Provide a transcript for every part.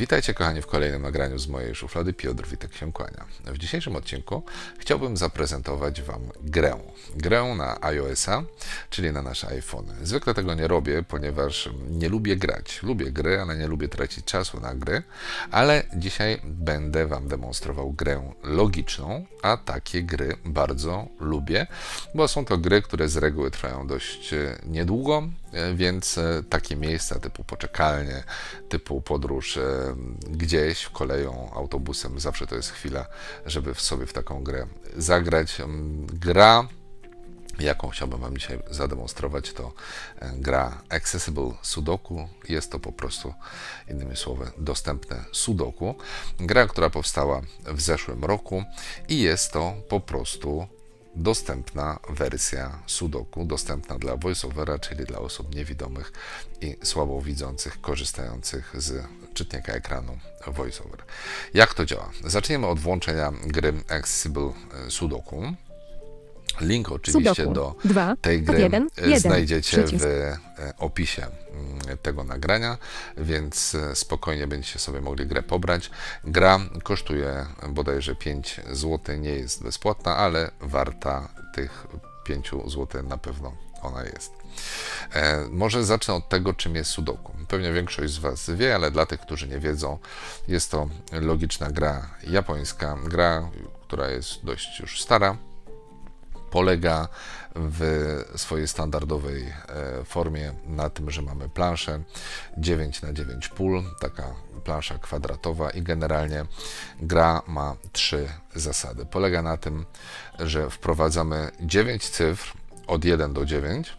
Witajcie kochani w kolejnym nagraniu z mojej szuflady. Piotr Witek się kłania. W dzisiejszym odcinku chciałbym zaprezentować Wam grę. Grę na iOS-a, czyli na nasze iPhone. Zwykle tego nie robię, ponieważ nie lubię grać. Lubię gry, ale nie lubię tracić czasu na gry. Ale dzisiaj będę Wam demonstrował grę logiczną, a takie gry bardzo lubię, bo są to gry, które z reguły trwają dość niedługo, więc takie miejsca typu poczekalnie, typu podróż gdzieś koleją, autobusem, zawsze to jest chwila, żeby w sobie w taką grę zagrać. Gra, jaką chciałbym Wam dzisiaj zademonstrować, to e, gra Accessible Sudoku. Jest to po prostu, innymi słowy, dostępne Sudoku. Gra, która powstała w zeszłym roku i jest to po prostu dostępna wersja Sudoku, dostępna dla voiceovera, czyli dla osób niewidomych i słabowidzących, korzystających z czytnika ekranu VoiceOver. Jak to działa? Zaczniemy od włączenia gry Accessible Sudoku. Link oczywiście Sudoku. do 2, tej gry 1, 1, znajdziecie w e, opisie mm, tego nagrania, więc e, spokojnie będziecie sobie mogli grę pobrać. Gra kosztuje bodajże 5 zł, nie jest bezpłatna, ale warta tych 5 zł na pewno ona jest. E, może zacznę od tego, czym jest Sudoku. Pewnie większość z Was wie, ale dla tych, którzy nie wiedzą, jest to logiczna gra japońska, gra, która jest dość już stara. Polega w swojej standardowej e, formie na tym, że mamy planszę 9 na 9 pól, taka plansza kwadratowa i generalnie gra ma trzy zasady. Polega na tym, że wprowadzamy 9 cyfr od 1 do 9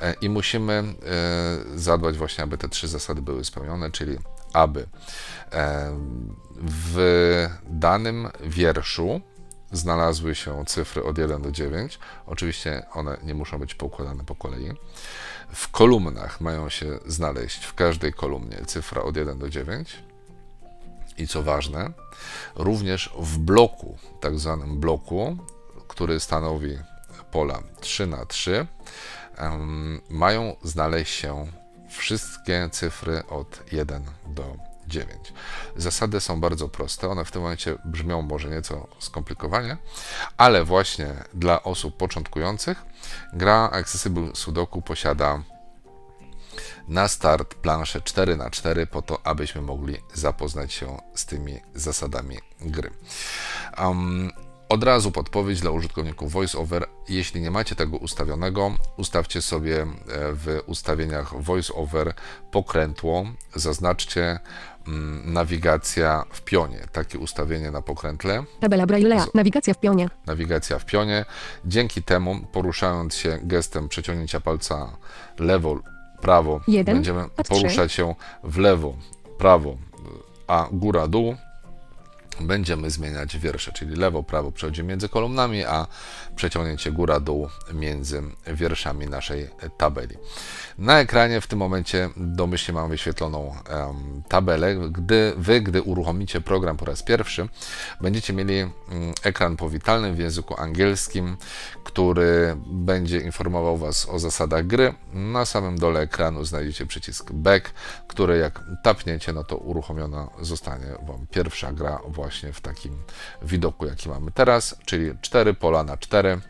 e, i musimy e, zadbać właśnie, aby te trzy zasady były spełnione, czyli aby w danym wierszu znalazły się cyfry od 1 do 9. Oczywiście one nie muszą być poukładane po kolei. W kolumnach mają się znaleźć w każdej kolumnie cyfra od 1 do 9. I co ważne, również w bloku, tak zwanym bloku, który stanowi pola 3 na 3 mają znaleźć się wszystkie cyfry od 1 do 9. Zasady są bardzo proste, one w tym momencie brzmią może nieco skomplikowanie, ale właśnie dla osób początkujących gra Accessible Sudoku posiada na start planszę 4 na 4 po to, abyśmy mogli zapoznać się z tymi zasadami gry. Um, od razu podpowiedź dla użytkowników VoiceOver. Jeśli nie macie tego ustawionego, ustawcie sobie e, w ustawieniach VoiceOver pokrętło, zaznaczcie mm, nawigacja w pionie. Takie ustawienie na pokrętle. Tabela Braille'a, nawigacja w pionie. Nawigacja w pionie. Dzięki temu, poruszając się gestem przeciągnięcia palca lewo, prawo, Jeden, będziemy poruszać się w lewo, prawo, a góra, dół będziemy zmieniać wiersze, czyli lewo, prawo przechodzi między kolumnami, a przeciągnięcie góra-dół między wierszami naszej tabeli. Na ekranie w tym momencie domyślnie mam wyświetloną um, tabelę. Gdy Wy, gdy uruchomicie program po raz pierwszy, będziecie mieli um, ekran powitalny w języku angielskim, który będzie informował Was o zasadach gry. Na samym dole ekranu znajdziecie przycisk Back, który jak tapniecie, no to uruchomiona zostanie Wam pierwsza gra właśnie w takim widoku, jaki mamy teraz, czyli 4 pola na 4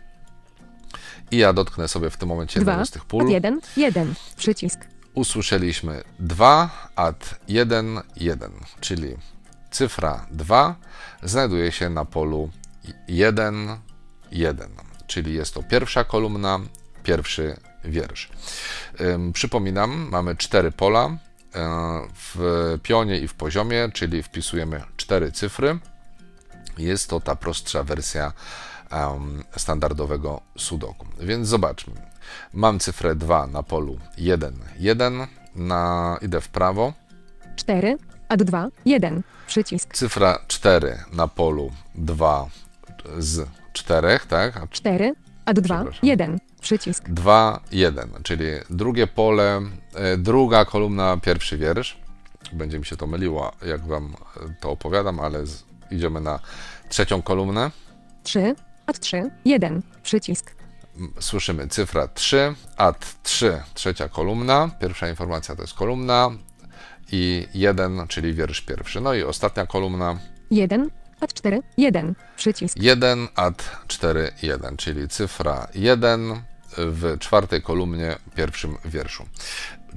i ja dotknę sobie w tym momencie jednego z tych pól. 1, 1, przycisk. Usłyszeliśmy 2, ad 1, 1, czyli cyfra 2 znajduje się na polu 1, 1, czyli jest to pierwsza kolumna, pierwszy wiersz. Przypominam, mamy cztery pola w pionie i w poziomie, czyli wpisujemy cztery cyfry. Jest to ta prostsza wersja standardowego sudoku. Więc zobaczmy. Mam cyfrę 2 na polu 1, 1, na, idę w prawo. 4, ad 2, 1, przycisk. Cyfra 4 na polu 2 z 4, tak? 4, ad 2, 1, przycisk. 2, 1, czyli drugie pole, e, druga kolumna, pierwszy wiersz. Będzie mi się to myliło, jak wam to opowiadam, ale z, idziemy na trzecią kolumnę. 3, Ad 3, 1, przycisk. Słyszymy cyfra 3, ad 3, trzecia kolumna. Pierwsza informacja to jest kolumna. i 1, czyli wiersz pierwszy. No i ostatnia kolumna 1, ad 4, 1, przycisk. 1 ad 4, 1, czyli cyfra 1 w czwartej kolumnie, pierwszym wierszu.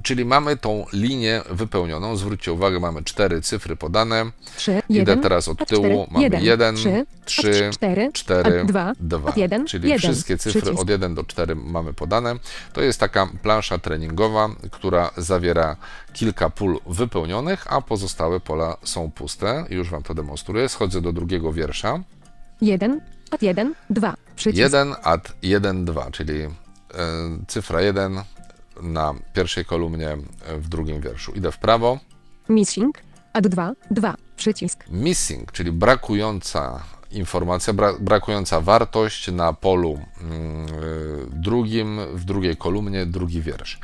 Czyli mamy tą linię wypełnioną. Zwróćcie uwagę, mamy cztery cyfry podane. 3, Idę 1, teraz od tyłu. 4, Mamy 1, 1, 3, 3, 4, 4, ad 2, 2. ad 1, Czyli 1, wszystkie cyfry przycisk. od 1 do 4 mamy podane. To jest taka plansza treningowa, która zawiera kilka pól wypełnionych, a pozostałe pola są puste. Już Wam to demonstruję. Schodzę do drugiego wiersza. 1, ad 1, 2, przycisk. 1 ad 1, 2, czyli cyfra 1 na pierwszej kolumnie e, w drugim wierszu. Idę w prawo. Missing, ad 2, 2, przycisk. Missing, czyli brakująca informacja, bra, brakująca wartość na polu mm, y, drugim, w drugiej kolumnie, drugi wiersz.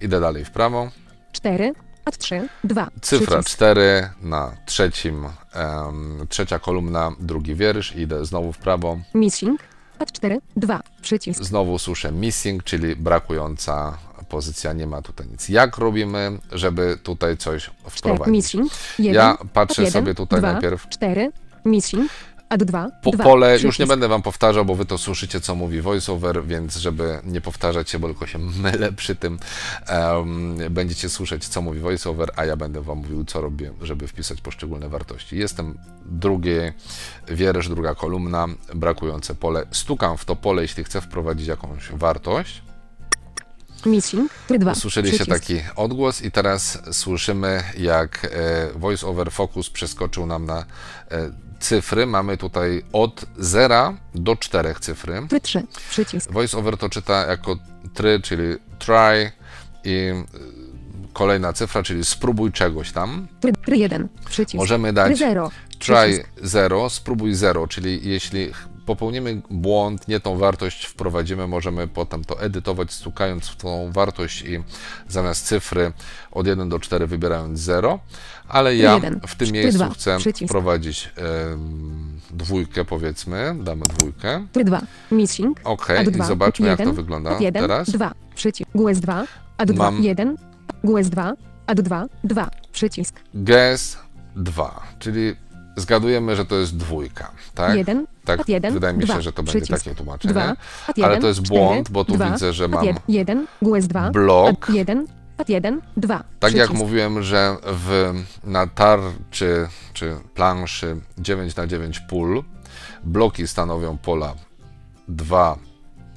Idę dalej w prawo. 4, ad 3, 2, Cyfra przycisk. 4 na trzecim, em, trzecia kolumna, drugi wiersz. Idę znowu w prawo. Missing, ad 4, 2, przycisk. Znowu słyszę missing, czyli brakująca pozycja, nie ma tutaj nic. Jak robimy, żeby tutaj coś 4, wprowadzić? missing, 1, Ja patrzę ad 1, sobie tutaj 2, najpierw 4, missing, ad 2, Po 2, pole już przycisk. nie będę wam powtarzał, bo wy to słyszycie, co mówi voiceover, więc żeby nie powtarzać się, bo tylko się mylę przy tym, em, będziecie słyszeć, co mówi voiceover, a ja będę wam mówił, co robię, żeby wpisać poszczególne wartości. Jestem drugi wiersz, druga kolumna, brakujące pole. Stukam w to pole, jeśli chcę wprowadzić jakąś wartość. Missing, try 2, Usłyszeliście przycisk. taki odgłos i teraz słyszymy, jak e, VoiceOver Focus przeskoczył nam na e, cyfry. Mamy tutaj od 0 do 4 cyfry. Try 3, przycisk. VoiceOver to czyta jako try, czyli try i e, kolejna cyfra, czyli spróbuj czegoś tam. Try, try 1, przycisk. Możemy Try dać 0, try przycisk. 0, spróbuj 0, czyli jeśli popełnimy błąd, nie tą wartość wprowadzimy, możemy potem to edytować, stukając w tą wartość i zamiast cyfry od 1 do 4 wybierając 0, ale ja jeden, w tym try miejscu dwa, chcę przycisk. wprowadzić em, dwójkę powiedzmy, damy dwójkę. Try 2, missing, Ok, i 2, zobaczmy jak to 1, wygląda ad 1, teraz. 2, przycisk. GUS 2, ad 2, Mam- 1, GUS 2, ad 2, 2, przycisk. Guess 2, czyli zgadujemy, że to jest dwójka, tak? 1, Tak, 1, wydaje mi się, 2, że to będzie przycisk. takie tłumaczenie. 2, ad 1, Ale to jest 4, błąd, bo tu 2, widzę, że mam 1, 1, GUS 2, blok. ad 1, ad 1, 2, Tak jak przycisk. mówiłem, że w, na tarczy czy planszy 9 na 9 pól bloki stanowią pola 2,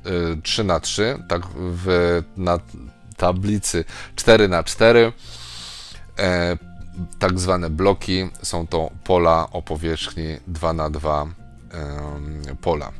y, 3 na 3, tak w, na tablicy 4 na 4 e, tak zwane bloki są to pola o powierzchni 2 na 2 em, pola.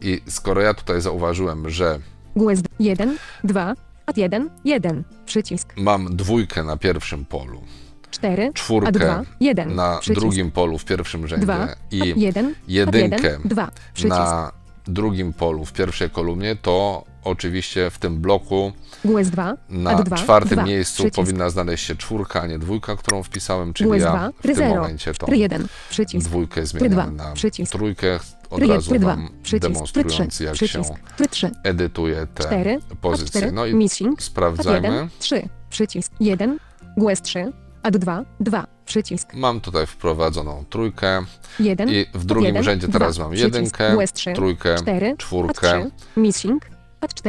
I skoro ja tutaj zauważyłem, że GUS 1, 2, ad 1, 1, przycisk. mam dwójkę na pierwszym polu, 4, ad czwórkę 2, 1, na przycisk. drugim polu w pierwszym rzędzie 2, i 1, jedynkę ad 1, 2, przycisk. na drugim polu w pierwszej kolumnie, to oczywiście w tym bloku GUS 2, na ad 2, czwartym 2, miejscu przycisk. powinna znaleźć się czwórka, a nie dwójka, którą wpisałem, czyli GUS ja 2, w tym 0, momencie tą try 1, przycisk. dwójkę zmieniam 2, na przycisk. trójkę, od Try 1, razu try 2, Wam przycisk. Try 3, demonstrując jak się przycisk. Try 3, edytuje te 4, pozycje. 4, No i missing, sprawdzajmy. 1, 3, przycisk. 1, GUS 3, ad 2, 2, przycisk. Mam tutaj wprowadzoną trójkę 1, i w drugim 1, rzędzie teraz 2, mam przycisk. jedynkę, 3, trójkę, 4, ad czwórkę 3, missing, ad 4,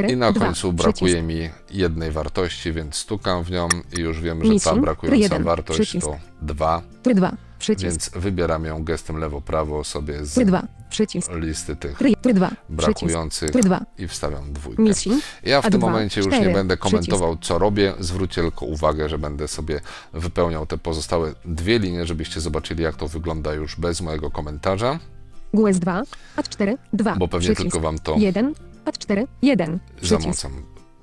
i na 2, końcu brakuje mi jednej wartości, więc stukam w nią i już wiem, że ta brakująca wartość to 2, Try 2, przycisk. więc wybieram ją gestem lewo-prawo sobie z Try 2, przycisk. listy tych Try, try 2, przycisk. brakujących Try 2, i wstawiam dwójkę. Ja w tym momencie już nie będę komentował, co robię. Zwróćcie tylko uwagę, że będę sobie wypełniał te pozostałe dwie linie, żebyście zobaczyli, jak to wygląda już bez mojego komentarza, GUS 2, ad 4, 2, bo pewnie tylko wam to 1, ad 4, 1, przycisk. zamocam.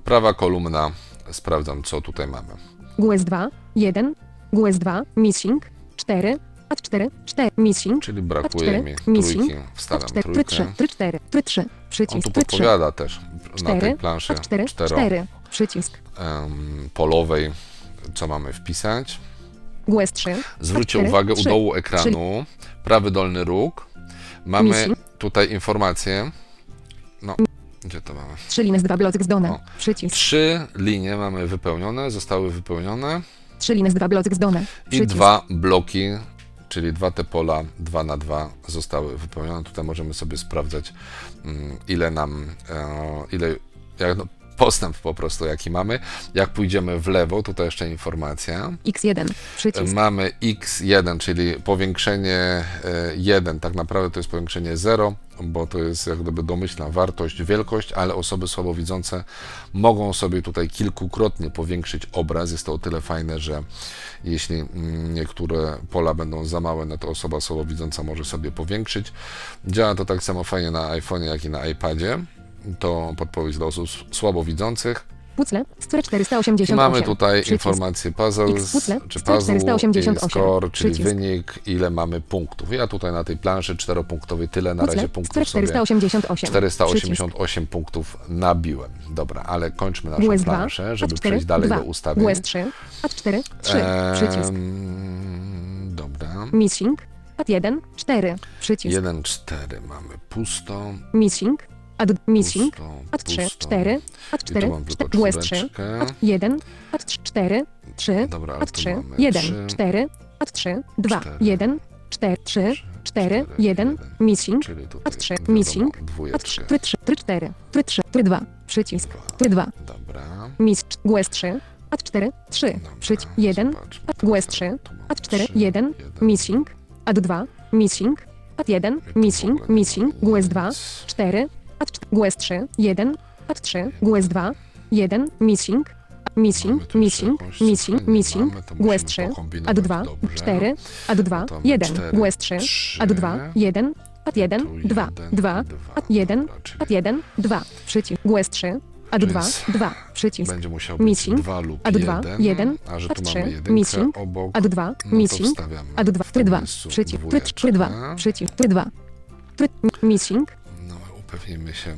Prawa kolumna, sprawdzam, co tutaj mamy. GUS 2, 1, GUS 2, missing, 4, ad 4, 4, missing, Czyli brakuje 4, mi missing, trójki, wstawiam 4, try 3, trójkę. try 4, try 3, On przycisk, tu try 3, podpowiada też na tej 4, planszy ad 4, cztero. 4, przycisk. em, polowej, co mamy wpisać. GUS 3, Zwróćcie uwagę, u trzy, dołu ekranu, prawy dolny róg, mamy tutaj informację. No, gdzie to mamy? 3 liny z 2 blocy z dona, O. przycisk. Trzy linie mamy wypełnione, zostały wypełnione. 3 lines 2 blocyk z done. I dwa bloki, czyli dwa te pola 2 na 2 zostały wypełnione. Tutaj możemy sobie sprawdzać, mm, ile nam, e, ile, jak, no, postęp po prostu, jaki mamy. Jak pójdziemy w lewo, tutaj jeszcze informacja. X1. Przycisk. Mamy x1, czyli powiększenie e, 1, tak naprawdę to jest powiększenie 0, bo to jest jak gdyby domyślna wartość, wielkość, ale osoby słabowidzące mogą sobie tutaj kilkukrotnie powiększyć obraz. Jest to o tyle fajne, że jeśli mm, niektóre pola będą za małe, no to osoba słabowidząca może sobie powiększyć. Działa to tak samo fajnie na iPhone'ie, jak i na iPadzie. To podpowiedź dla osób słabowidzących. Pucle. Score 488. I mamy tutaj Przycisk. informację puzzle, czy puzzle i 488. score, czyli Przycisk. wynik, ile mamy punktów. Ja tutaj na tej planszy czteropunktowej tyle na razie Pucle. punktów Score sobie 488. 488 punktów nabiłem. Dobra, ale kończmy naszą GS2. planszę, żeby A4, przejść dalej 2. do ustawień. GS3. A4. 3. Przycisk. Ehm, dobra. Missing. Pad1. 4. Przycisk. 1, 4 mamy pusto, Missing. Ad missing. pusto, Ad 3, pusto. 4, Ad I tu 4, mam tylko 4, US 3, czwóreczkę. Ad 1, Ad 4, 3, Dobra, ale Ad tu 3, mamy 1, trzy. 4, Ad 3, 2, Cztery. 1, 4, 3, 4, 1, missing, Ad 3, wiadomo, missing, Ad 3, dwójeczkę. try 3, try 4, try 3, try 2, przycisk, try 2, Dobra. miss, GUS 3, Ad 4, 3, Dobra, przycisk, 1, zobaczmy Ad teraz. GUS 3, Tu mam Ad 4, trzy, 1, missing, Ad 2, missing, Ad 1, I tu w missing, missing, GUS 2, nic. 4, 4, GUS 3, 1, Ad 3, GUS 2, 1, missing, missing, missing, missing, missing, GUS musimy 3, pokombinować. Ad 2, dobrze. 4, Ad 2, To mamy 1, cztery, GUS 3, trzy, Ad 2, 1, Ad 1, tu 2, jeden 2, i dwa. Ad 1, Dobra, czyli Ad 1, 2, przycisk, GUS 3, Ad Czyli 2, jest- 2, przycisk, Missing, 2 lub Ad 2, 1, 1, a że Ad tu 3, mamy jedynkę missing, Ad 2, no missing, Ad 2, w try tym 2, miejscu przycisk, try 2, dwójeczkę. przycisk, try 2, try, missing, upewnijmy się,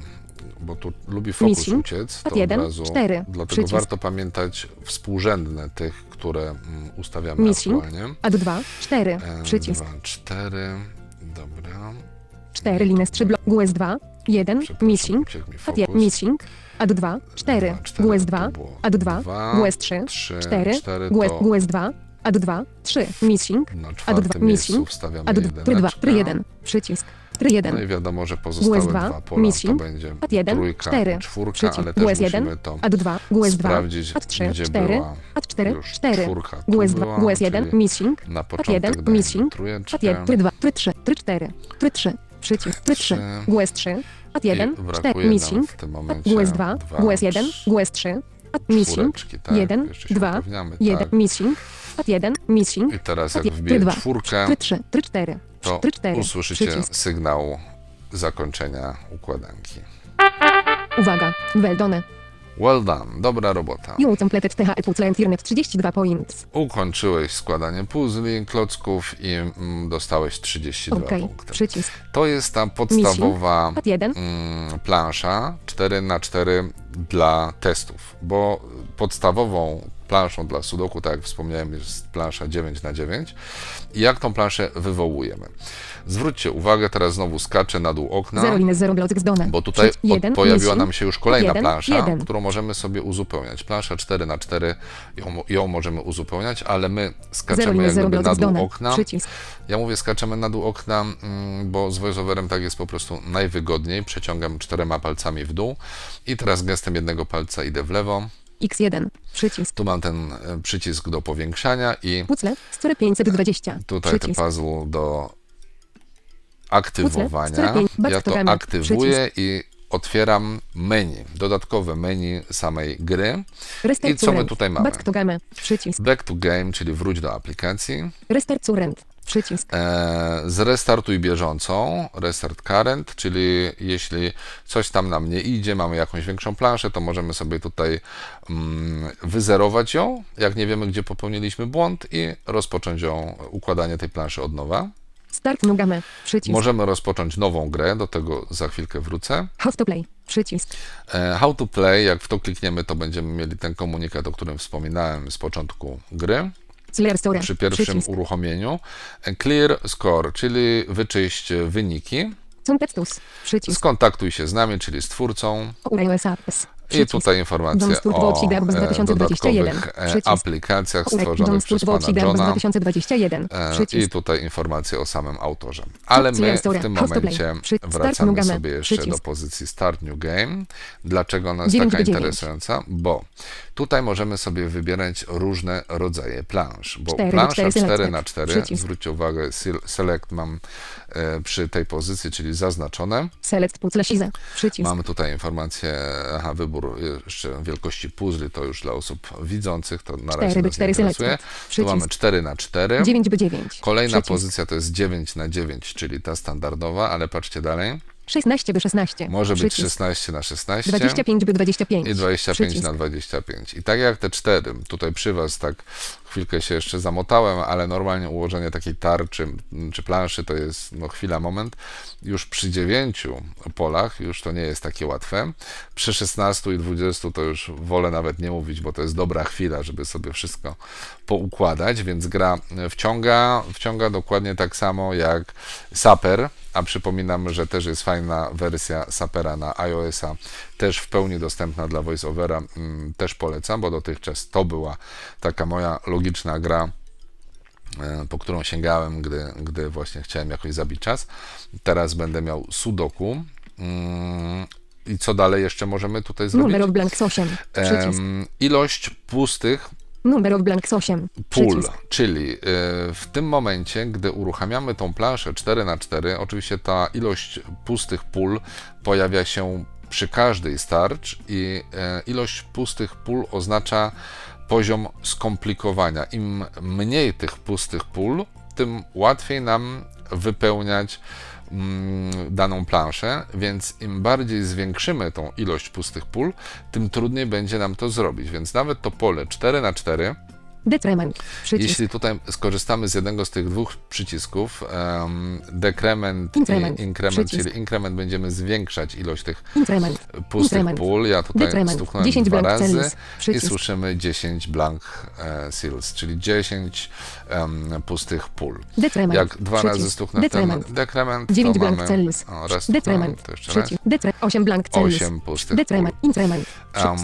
bo tu lubi fokus Missing, uciec, to Ad 1, od razu, 4, dlatego przycisk. warto pamiętać współrzędne tych, które mm, ustawiamy Missing, aktualnie. Ad 2, 4, E, przycisk, Dwa, cztery, dobra. 4 lines 3 blok, GUS 2, 1, Przepraszam, missing, Ad 1, fokus. missing, Ad 2, 4, Dwa, cztery, GUS to 2, było Ad 2, dwa, GUS 3, trzy, 4, cztery GUS, to GUS 2, Ad 2, 3, missing, Ad 2, czwartym miejscu missing, Ad 2, try 2, try jedyneczkę. 1, przycisk, try 1, No i wiadomo, że pozostałe GUS 2, dwa pola missing, to będzie Ad 1, trójka 4, i czwórka, przycisk, ale też GUS 1, musimy to Ad 2, GUS 2, sprawdzić, Ad 3, gdzie 4, była Ad 4, już 4, czwórka. Tu GUS 2, była, GUS 1, czyli missing, początek 1, dajemy missing. Ad 1, try 2, try 3, try 4, try 3, przycisk, try 3, Trzy. GUS 3, Ad 1, I 4, brakuje nam missing, GUS 2, dwa, GUS 1, trz- GUS 3, Ad missing, czwóreczki, tak? 1, Jeszcze się 2, upewniamy, 1, tak. missing, Ad 1, missing, I teraz jak 1, wbiję try 2, czwórkę, try 3, try 4, to try 4, usłyszycie sygnał zakończenia układanki. Uwaga, well done. Well done, dobra robota. You completed THE Puzzle and earned 32 points. Ukończyłeś składanie puzli, klocków i mm, dostałeś 32 OK, punkty. przycisk. To jest ta podstawowa Ad 1, mm, plansza 4 na 4 dla testów, bo podstawową planszą dla Sudoku, tak jak wspomniałem, jest plansza 9 na 9 i jak tą planszę wywołujemy. Zwróćcie uwagę, teraz znowu skaczę na dół okna. 0 lines 0 blocyk z done. Bo tutaj od, pojawiła nam się już kolejna plansza, którą możemy sobie uzupełniać. Plansza 4 na 4 ją, ją możemy uzupełniać, ale my 0 skaczemy lines jak 0 gdyby na dół okna. Ja mówię skaczemy na dół okna, mm, bo z voiceoverem tak jest po prostu najwygodniej. Przeciągam czterema palcami w dół i teraz gestem jednego palca idę w lewo. X1, przycisk. Tu mam ten e, przycisk do powiększania i Puzzle, store 520. tutaj ten przycisk. puzzle do aktywowania. Ja to aktywuję i otwieram menu, dodatkowe meni samej gry. I co my tutaj mamy? Back to game. Przycisk. Back to game, czyli wróć do aplikacji. Restart current. Przycisk. E, zrestartuj bieżącą, restart current, czyli jeśli coś tam nam nie idzie, mamy jakąś większą planszę, to możemy sobie tutaj mm, wyzerować ją, jak nie wiemy, gdzie popełniliśmy błąd i rozpocząć ją, układanie tej planszy od nowa. Start new game. Przycisk. Możemy rozpocząć nową grę, do tego za chwilkę wrócę. How to play. Przycisk. E, How to play, jak w to klikniemy, to będziemy mieli ten komunikat, o którym wspominałem z początku gry. Przy pierwszym Przycisk. uruchomieniu. Clear score, czyli wyczyść wyniki. Przycisk. Skontaktuj się z nami, czyli z twórcą. I tutaj Sport o e, 2021. dodatkowych e, aplikacjach stworzonych przez pana Johna. 2021. E, I tutaj informacje o samym autorze. Ale my w tym momencie wracamy sobie jeszcze do pozycji Start New Game. Dlaczego ona jest 9 taka do 9. interesująca? Bo tutaj możemy sobie wybierać różne rodzaje plansz. Bo 4 do plansza 4 4 selected. na 4 Przycisk. zwróćcie uwagę, select mam przy tej pozycji, czyli zaznaczone. Select puzzle size. Przycisk. Mamy tutaj informację, aha, wybór jeszcze wielkości puzli, to już dla osób widzących, to na razie 4 by nas nie 4 interesuje. selected. Tu mamy 4 na 4 9 by 9. Kolejna Przycisk. pozycja to jest 9 na 9, czyli ta standardowa, ale patrzcie dalej. 16 by 16. Może być Przycisk. 16 na 16 25 by 25. i 25 Przycisk. na 25. I tak jak te cztery, tutaj przy Was tak chwilkę się jeszcze zamotałem, ale normalnie ułożenie takiej tarczy czy planszy to jest no, chwila, moment. Już przy 9 polach już to nie jest takie łatwe. Przy 16 i 20 to już wolę nawet nie mówić, bo to jest dobra chwila, żeby sobie wszystko poukładać, więc gra wciąga, wciąga dokładnie tak samo jak Saper, a przypominam, że też jest fajna wersja Sapera na iOS-a, też w pełni dostępna dla VoiceOvera, mm, też polecam, bo dotychczas to była taka moja logiczna gra, e, po którą sięgałem, gdy, gdy właśnie chciałem jakoś zabić czas. Teraz będę miał Sudoku. Mm, I co dalej jeszcze możemy tutaj zrobić? Number of blanks 8. Przycisk. Em, ilość pustych Number of blanks 8. pól, Przycisk. czyli y, w tym momencie, gdy uruchamiamy tą planszę 4 na 4 oczywiście ta ilość pustych pól pojawia się przy każdej starcz i e, ilość pustych pól oznacza poziom skomplikowania. Im mniej tych pustych pól, tym łatwiej nam wypełniać daną planszę, więc im bardziej zwiększymy tą ilość pustych pól, tym trudniej będzie nam to zrobić. Więc nawet to pole 4 na 4 Decrement. Przycisk. jeśli tutaj skorzystamy z jednego z tych dwóch przycisków, um, decrement Increment. i increment, Przycisk. czyli increment będziemy zwiększać ilość tych Increment. pustych Increment. pól. Ja tutaj Decrement. stuknąłem 10 dwa blank razy i słyszymy 10 blank e, seals, czyli 10 em, pustych pól. Decrement. Jak dwa Przycisk. razy stuknę w ten decrement, 9 to blank mamy cells. o, raz Decrement. to jeszcze raz, Przycisk. Decre 8 blank cells. 8 pustych pól. Decrement. Increment. Przy- Em,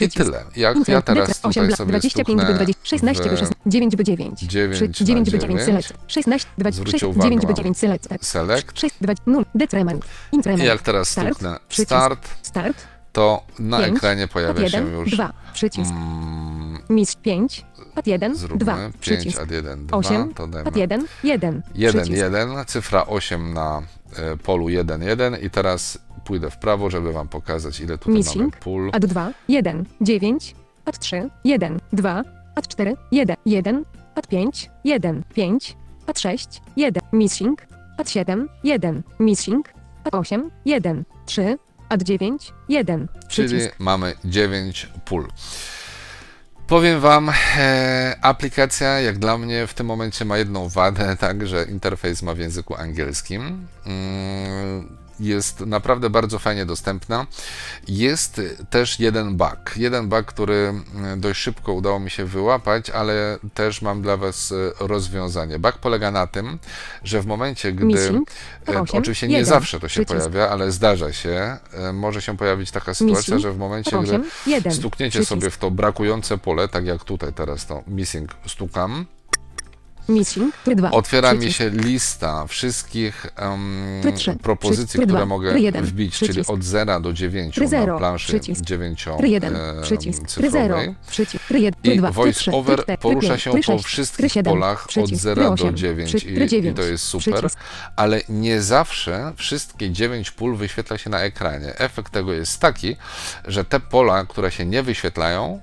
I tyle. Jak ja teraz 8 tutaj blank, sobie 25 by stuknę 20, 16 by w 16, 9 by 9. 9 Przy- 9 na by 9 9. select. 16, 20, Zwróćcie 6, uwagę, 9 by mam 9 select. select 6, 20, nul, decrement. Increment. i jak teraz Start. stuknę start, Start. to na ekranie pojawia się 1, już 2. Przycisk. mm, Mistrz 5. Pad 1, zróbmy 2. 5 Przycisk. ad 1, 2, 8. to dajmy Pad 1, 1. 1, Przycisk. 1, cyfra 8 na e, polu 1, 1 i teraz pójdę w prawo, żeby wam pokazać ile tutaj mamy Missing. pól. Ad 2, 1, 9, ad 3, 1, 2, ad 4, 1, 1, ad 5, 1, 5, ad 6, 1, missing, ad 7, 1, missing, ad 8, 1, 3, ad 9, 1, Czyli mamy 9 pól. Powiem Wam, e, aplikacja jak dla mnie w tym momencie ma jedną wadę, tak, że interfejs ma w języku angielskim. Mm, Jest naprawdę bardzo fajnie dostępna. Jest też jeden bug. Jeden bug, który mm, dość szybko udało mi się wyłapać, ale też mam dla Was e, rozwiązanie. Bug polega na tym, że w momencie, gdy Missing, E, osiem, Oczywiście nie jeden, zawsze to się przycisk. pojawia, ale zdarza się. E, Może się pojawić taka sytuacja, Missing, że w momencie, 8, gdy 1, stukniecie przycisk. sobie w to brakujące pole, tak jak tutaj teraz to missing stukam, Missing, try 2, otwiera mi się lista wszystkich trzy, propozycji, które mogę wbić, czyli od 0 do 9 Try na planszy przycisk. 9 Try 1, przycisk, try 0, przycisk, try 1, try I 2, try 3, VoiceOver try 4, porusza się 5, po try 6, wszystkich try 7, polach od przycisk, 0 try do 8, 9 przy- i, i 9, to jest super, ale nie zawsze wszystkie 9 pól wyświetla się na ekranie. Efekt tego jest taki, że te pola, które się nie wyświetlają,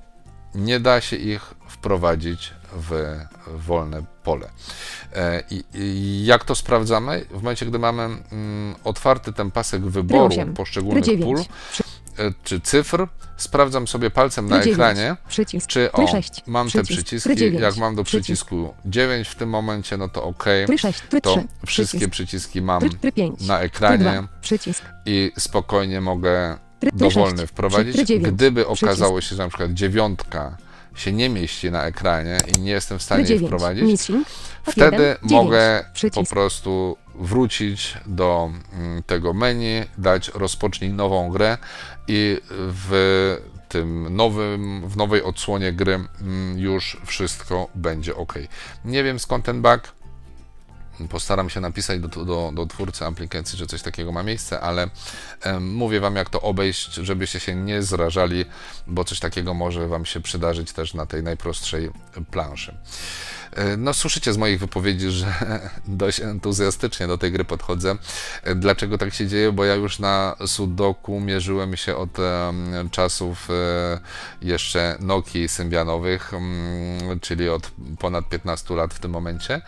nie da się ich wprowadzić w wolne pole. E, I, i jak to sprawdzamy? W momencie, gdy mamy mm, otwarty ten pasek wyboru poszczególnych 9, pól, e, czy cyfr, sprawdzam sobie palcem na try 9, ekranie, przycisk, czy o, 6, mam te przycisk, przyciski, try 9, jak mam do przycisk. przycisku 9 w tym momencie, no to OK, try 6, try to 3, wszystkie przycisk, przyciski mam try, try 5, na ekranie 2, przycisk, i spokojnie mogę dowolny 6, wprowadzić. try 9, Gdyby okazało się, że na przykład dziewiątka się nie mieści na ekranie i nie jestem w stanie jej D9. wprowadzić, Missing. Wtedy 1, 9. mogę po Przycisk. prostu wrócić do mm, tego menu, dać rozpocznij nową grę i w tym nowym, w nowej odsłonie gry mm, już wszystko będzie ok. Nie wiem skąd ten bug. Postaram się napisać do, do, do twórcy aplikacji, że coś takiego ma miejsce, ale mówię Wam, jak to obejść, żebyście się nie zrażali, bo coś takiego może Wam się przydarzyć też na tej najprostszej planszy. E, No, słyszycie z moich wypowiedzi, że dość entuzjastycznie do tej gry podchodzę. E, Dlaczego tak się dzieje? Bo ja już na Sudoku mierzyłem się od czasów e, jeszcze Nokii symbianowych, mm, czyli od ponad 15 lat w tym momencie.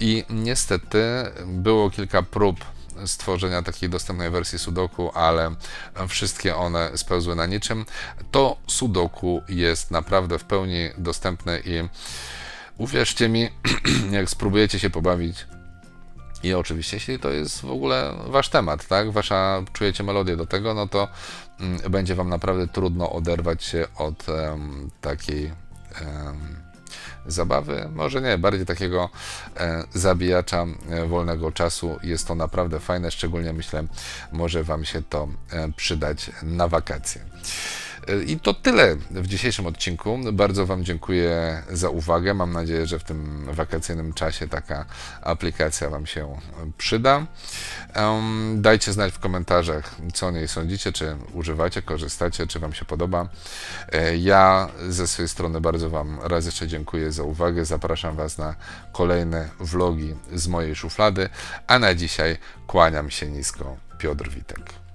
I niestety było kilka prób stworzenia takiej dostępnej wersji Sudoku, ale wszystkie one spełzły na niczym. To Sudoku jest naprawdę w pełni dostępne i Uwierzcie mi, jak spróbujecie się pobawić, i oczywiście, jeśli to jest w ogóle wasz temat, tak, wasza czujecie melodię do tego, no to mm, będzie wam naprawdę trudno oderwać się od em, takiej em, zabawy, może nie, bardziej takiego e, zabijacza e, wolnego czasu. Jest to naprawdę fajne, szczególnie myślę, może wam się to e, przydać na wakacje. I to tyle w dzisiejszym odcinku. Bardzo Wam dziękuję za uwagę. Mam nadzieję, że w tym wakacyjnym czasie taka aplikacja Wam się przyda. Em, Dajcie znać w komentarzach, co o niej sądzicie, czy używacie, korzystacie, czy Wam się podoba. E, Ja ze swojej strony bardzo Wam raz jeszcze dziękuję za uwagę. Zapraszam Was na kolejne vlogi z mojej szuflady, a na dzisiaj kłaniam się nisko. Piotr Witek.